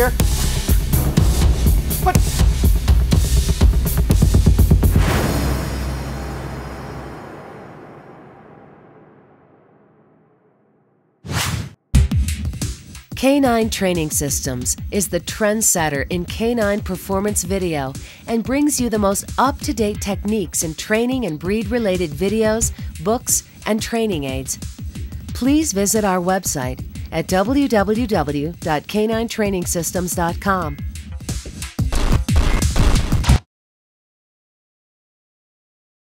here? What? Canine Training Systems is the trendsetter in canine performance video and brings you the most up-to-date techniques in training and breed-related videos, books, and training aids. Please visit our website at www.k9trainingsystems.com